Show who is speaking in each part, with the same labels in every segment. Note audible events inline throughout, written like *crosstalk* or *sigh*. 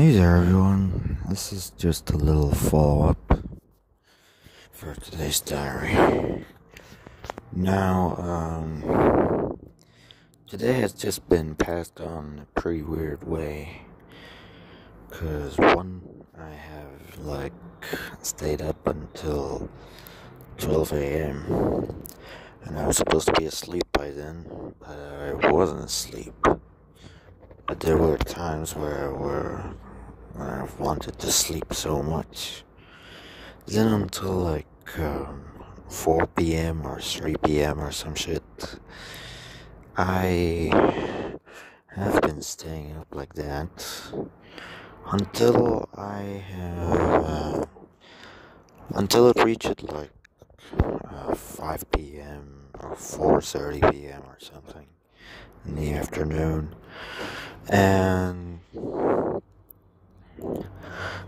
Speaker 1: Hey there, everyone. This is just a little follow up for today's diary. Now, um, today has just been passed on a pretty weird way. Because, one, I have, like, stayed up until 12 a.m. And I was supposed to be asleep by then, but I wasn't asleep. But there were times where, I where, where I wanted to sleep so much. Then until like um, 4 p.m. or 3 p.m. or some shit, I have been staying up like that until I have uh, until it reached like uh, 5 p.m. or 4:30 p.m. or something in the afternoon and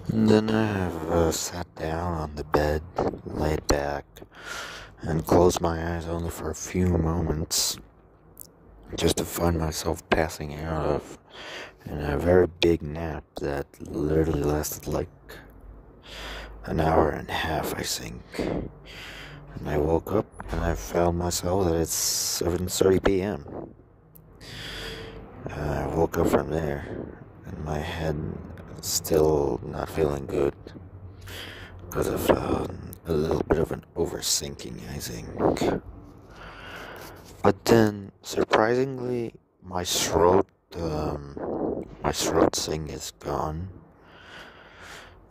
Speaker 1: then I uh, sat down on the bed, laid back, and closed my eyes only for a few moments, just to find myself passing out of in a very big nap that literally lasted like an hour and a half, I think. And I woke up and I found myself that it's 7:30 p.m. I woke up from there, and my head still not feeling good because of uh, a little bit of an oversinking, I think. But then, surprisingly, my throat, um, my throat sing is gone,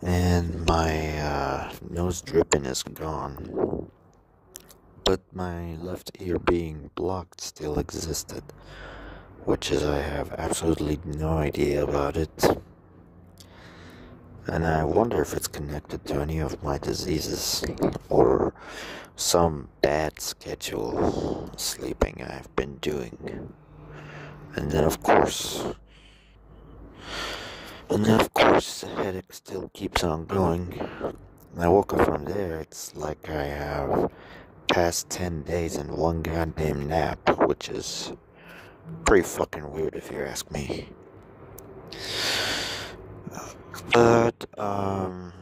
Speaker 1: and my uh, nose dripping is gone. But my left ear being blocked still existed which is I have absolutely no idea about it. And I wonder if it's connected to any of my diseases or some bad schedule sleeping I've been doing. And then, of course, and then, of course, the headache still keeps on going. And I woke up from there, it's like I have passed 10 days in one goddamn nap, which is pretty fucking weird if you ask me. But, um,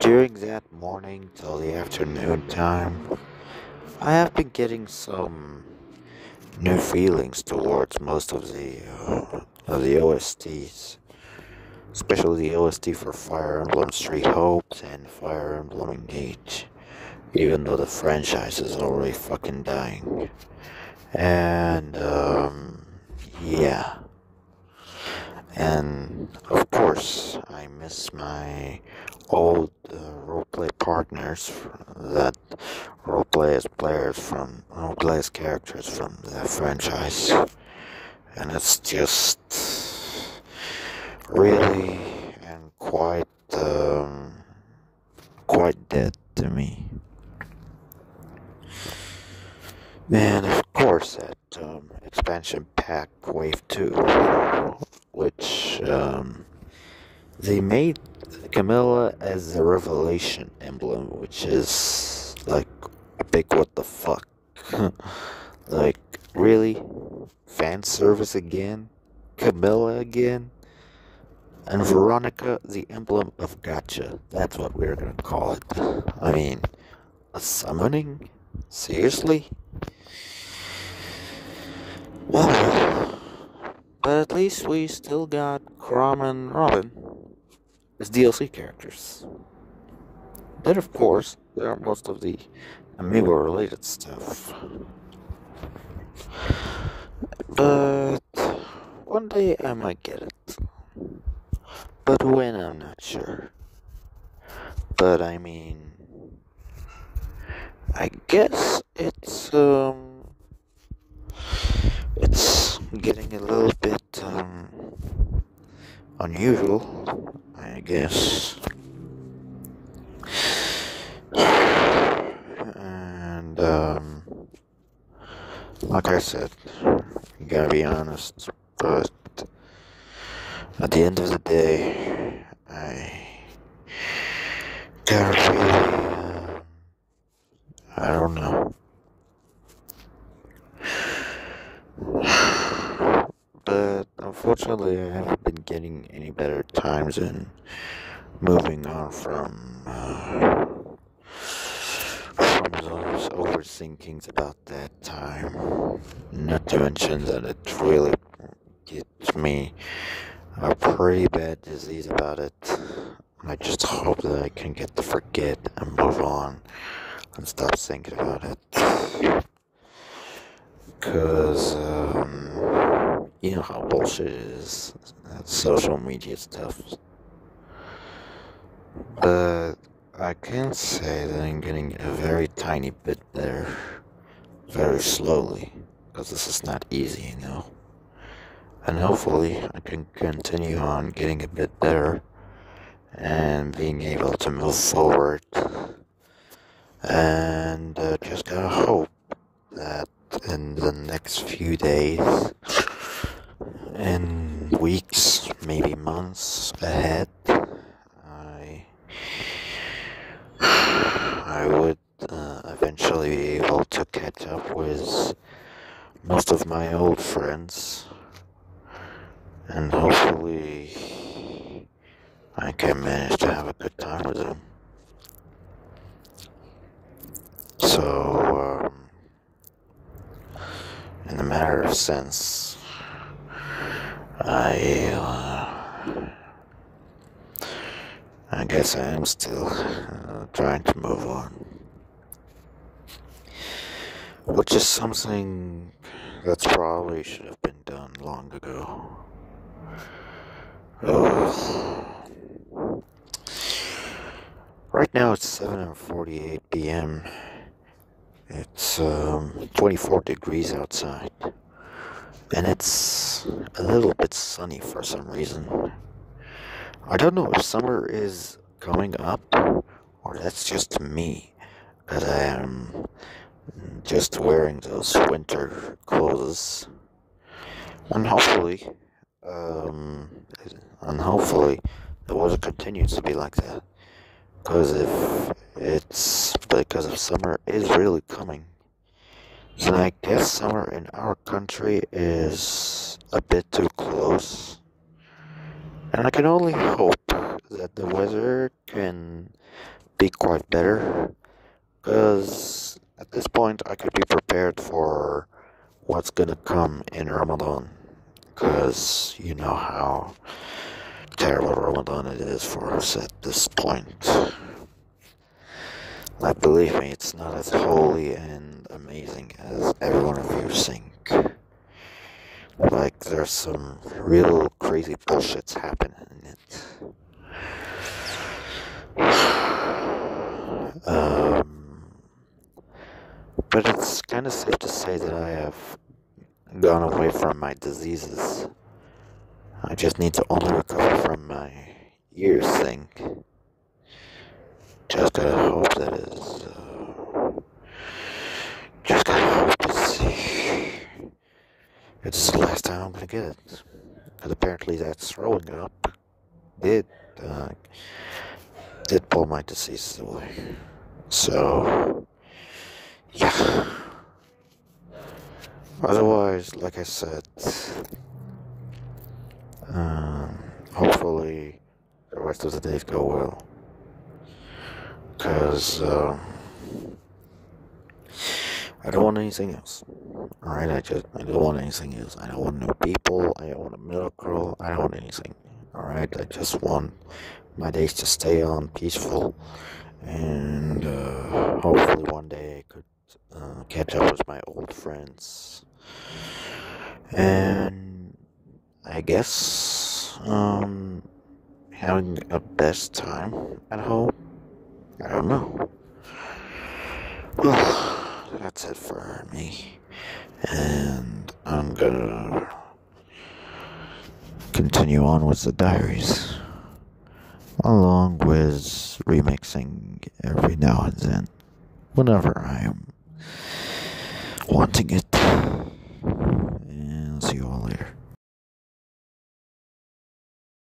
Speaker 1: during that morning till the afternoon time, I have been getting some new feelings towards most of the, uh, of the OSTs. Especially the OST for Fire Emblem Three Hopes and Fire Emblem Engage. Even though the franchise is already fucking dying. And, um, yeah. And, of course, I miss my old uh, roleplay partners that roleplay as players from, roleplay as characters from the franchise. And it's just really and quite, um, quite dead to me. Man, of course, that um, expansion pack Wave 2, which um, they made Camilla as the Revelation emblem, which is like a big what the fuck. *laughs* like, really? Fan service again? Camilla again? And Veronica, the emblem of gacha. That's what we're gonna call it. I mean, a summoning? Seriously? Well, but at least we still got Chrom and Robin as DLC characters. Then, of course, there are most of the amiibo related stuff. But one day I might get it. But when, I'm not sure. But I mean, I guess it's, um, it's getting a little bit um, unusual, I guess. And um, like I said, you gotta be honest, but at the end of the day, I gotta really, uh, I don't know. But unfortunately, I haven't been getting any better times and moving on from uh, from those overthinkings about that time. Not to mention that it really gets me a pretty bad disease about it. I just hope that I can get to forget and move on and stop thinking about it. Because, um, you know how bullshit it is. That social media stuff. But I can say that I'm getting a very tiny bit there. Very slowly. Because this is not easy, you know. And hopefully I can continue on getting a bit better and being able to move forward. And uh, just gotta hope that in the next few days, weeks, maybe months ahead, I *sighs* I would uh, eventually be able to catch up with most of my old friends, and hopefully I can manage to have a good time with them. So. Um, in a matter of sense. I, uh, I guess I am still uh, trying to move on. Which is something that's probably should have been done long ago. Right now it's 7:48 p.m. It's um, 24 degrees outside, and it's a little bit sunny for some reason. I don't know if summer is coming up, or that's just me, because I am just wearing those winter clothes. And hopefully, um, and hopefully, the weather continues to be like that. Because if it's because of summer is really coming, then I guess summer in our country is a bit too close. And I can only hope that the weather can be quite better. Because at this point, I could be prepared for what's gonna come in Ramadan. Because you know how terrible Ramadan it is for us at this point. Like, believe me, it's not as holy and amazing as every one of you think. Like, there's some real crazy bullshits happening in it. *sighs* Um, but it's kind of safe to say that I have gone away from my diseases. I just need to only recover from my ears thing. Just gotta hope that is. Uh, just gotta hope to see. It's the last time I'm gonna get it. Because apparently that's throwing up. Did, uh, did pull my disease away. So, yeah. Otherwise, like I said, um, hopefully the rest of the days go well. Because uh, I don't want anything else. Alright, I just I don't want anything else. I don't want new people. I don't want a miracle. I don't want anything. Alright, I just want my days to stay on peaceful, and uh, hopefully one day I could uh, catch up with my old friends and I guess um, having a best time at home. I don't know. *sighs* that's it for me, and I'm gonna continue on with the diaries, along with remixing every now and then, whenever I am wanting it. And see you all later.